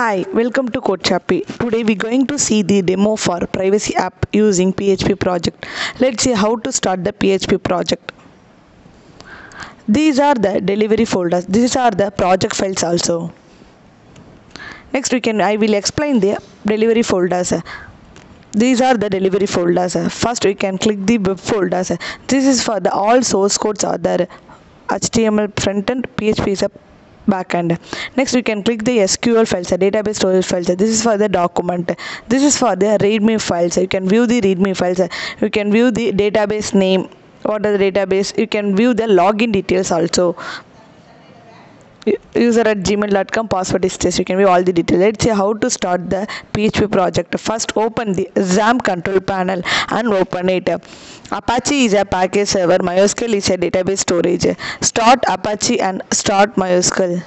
Hi, welcome to CodeShoppy. Today we're going to see the demo for privacy app using PHP project. Let's see how to start the PHP project. These are the delivery folders. These are the project files also. Next we can I will explain the delivery folders. These are the delivery folders. First we can click the web folders. This is for the all source codes are there. HTML frontend, PHP is a backend next we can click the sql files the database storage files this is for the document. This is for the readme files you can view the readme files you can view the database name. What are the database? You can view the login details also user at gmail.com password is this you can view all the details. Let's see how to start the php project. First open the xampp control panel and open it. Apache is a package server. Mysql is a database storage. Start apache and start mysql.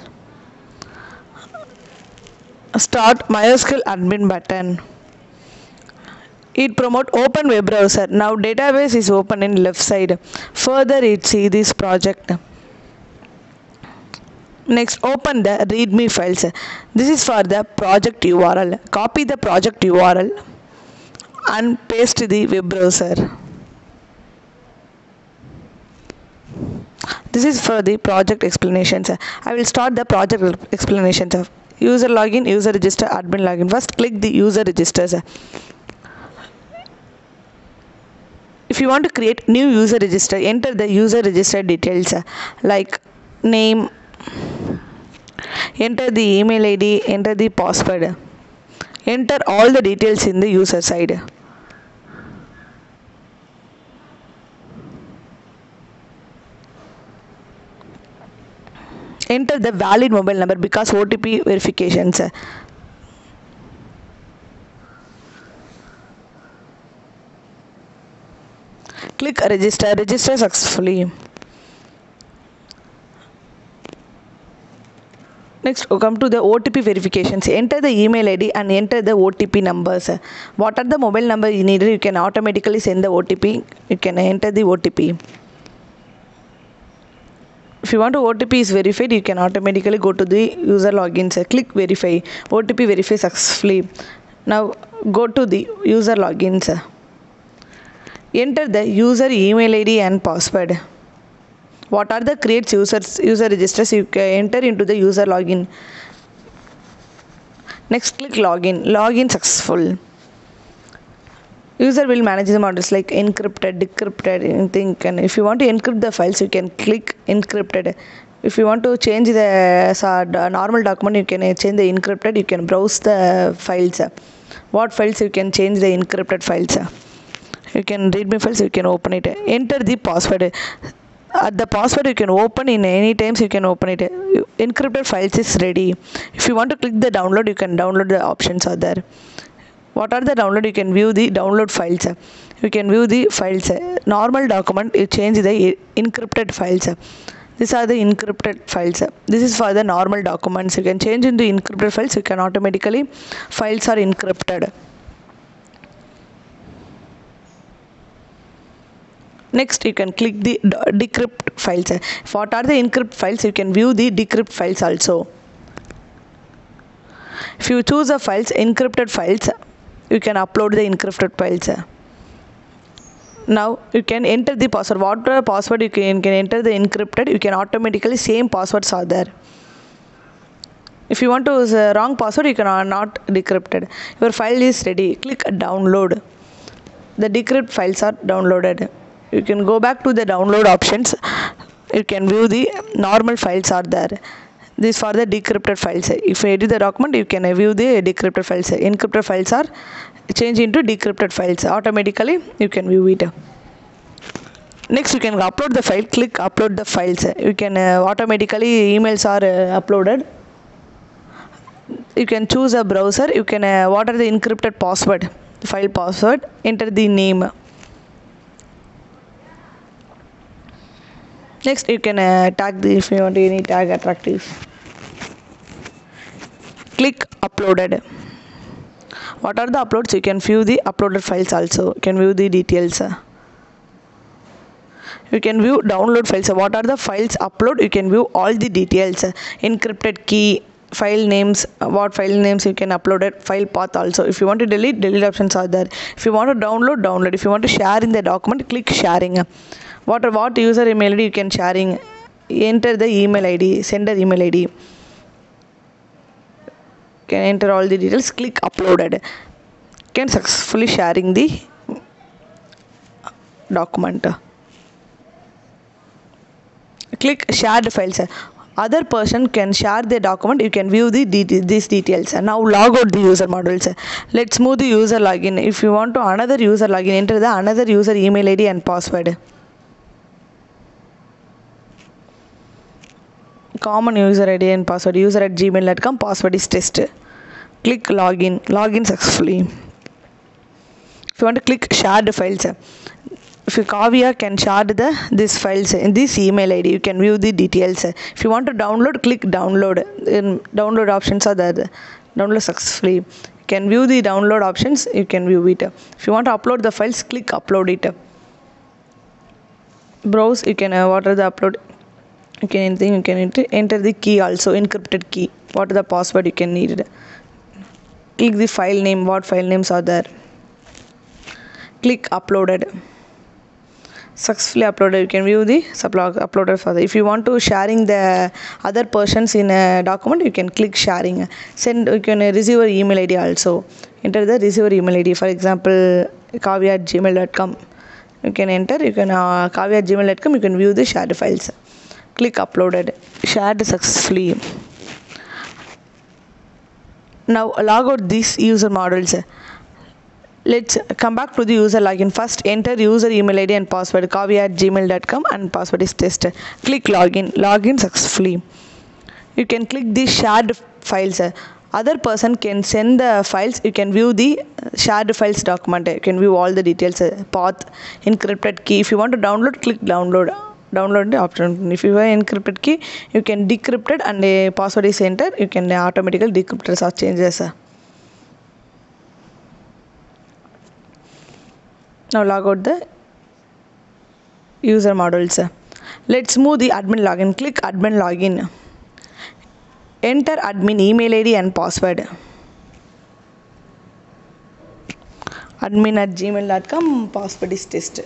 Start mysql admin button. It promote open web browser. Now database is open in left side. Further it see this project next open the readme files. This is for the project url copy the project url and paste the web browser. This is for the project explanations. I will start the project explanations. User login user register admin login. First click the user registers. If you want to create new user register enter the user register details like name enter the email id enter the password. Enter all the details in the user side. Enter the valid mobile number because otp verifications. Click register register successfully next come to the otp verifications. Enter the email id and enter the otp numbers what are the mobile number you need? you can automatically send the otp you can enter the otp if you want to otp is verified you can automatically go to the user logins click verify. Otp verify successfully. Now go to the user logins enter the user email id and password what are the creates users user registers? You can enter into the user login. Next click login. Login successful. User will manage the models like encrypted decrypted anything and if you want to encrypt the files you can click encrypted. If you want to change the normal document you can change the encrypted. You can browse the files. What files you can change the encrypted files? You can read me files you can open it. Enter the password at the password you can open in any times you can open it. Encrypted files is ready. If you want to click the download you can download the options are there. What are the download? You can view the download files. You can view the files. Normal document you change the encrypted files. These are the encrypted files. This is for the normal documents. You can change into encrypted files. You can automatically files are encrypted next you can click the decrypt files. What are the encrypt files? You can view the decrypt files also. If you choose the files encrypted files you can upload the encrypted files. Now you can enter the password. Whatever password you can, can enter the encrypted you can automatically same passwords are there. If you want to use a wrong password you can not decrypted. Your file is ready. Click download. The decrypt files are downloaded you can go back to the download options. You can view the normal files are there. This for the decrypted files. If you edit the document you can view the decrypted files. Encrypted files are changed into decrypted files. Automatically you can view it. Next you can upload the file. Click upload the files. You can uh, automatically emails are uh, uploaded. You can choose a browser. You can uh, what are the encrypted password file password. Enter the name next you can uh, tag the if you want any tag attractive. Click uploaded. What are the uploads? You can view the uploaded files also. You can view the details you can view download files. What are the files upload? You can view all the details. Encrypted key file names uh, what file names you can upload it file path also. If you want to delete delete options are there. If you want to download download. If you want to share in the document click sharing. What what user email id you can sharing? Enter the email id sender email id can enter all the details click uploaded. Can successfully sharing the document. Click shared files other person can share the document you can view the det- these details and now log out the user models let's move the user login. If you want to another user login enter the another user email id and password. Common user id and password user at gmail.com password is test. Click login login successfully. If you want to click shared files if you Kavya can share the these files in this email id you can view the details. If you want to download click download. In download options are there. Download successfully. You can view the download options you can view it. If you want to upload the files click upload it. Browse you can uh, what are the upload? You can anything you can enter, the key also encrypted key. What are the password you can need? Click the file name what file names are there. Click uploaded successfully uploaded you can view the uploaded further. If you want to sharing the other persons in a document you can click sharing. Send you can receive your email id also. Enter the receiver email id for example kavya at gmail.com you can enter you can uh, kavya at gmail.com you can view the shared files. Click uploaded. Shared successfully. Now log out these user models let's come back to the user login first. Enter user email id and password kavya at gmail.com and password is test click login. Login successfully. You can click the shared files. Other person can send the files. You can view the uh, shared files document. You can view all the details uh, path encrypted key. If you want to download click download. Download the option. If you have encrypted key you can decrypt it and password is entered. You can automatically decrypt or changes now log out the user models let's move the admin login. Click admin login. Enter admin email id and password. admin at gmail.com password is test.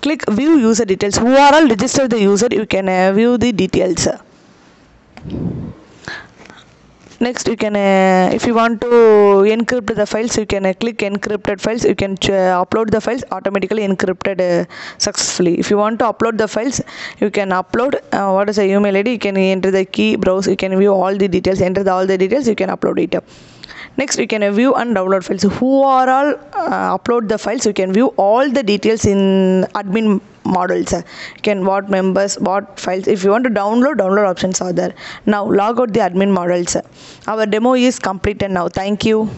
Click view user details. Who are all registered the user you can uh, view the details next you can uh, if you want to encrypt the files you can uh, click encrypted files. You can ch- upload the files automatically encrypted uh, successfully. If you want to upload the files you can upload uh, what is the email id you can enter the key browse. You can view all the details enter the, all the details you can upload it. Next you can uh, view and download files. Who are all uh, upload the files? You can view all the details in admin models you can what members what files. If you want to download download options are there. Now log out the admin models. Our demo is completed now. Thank you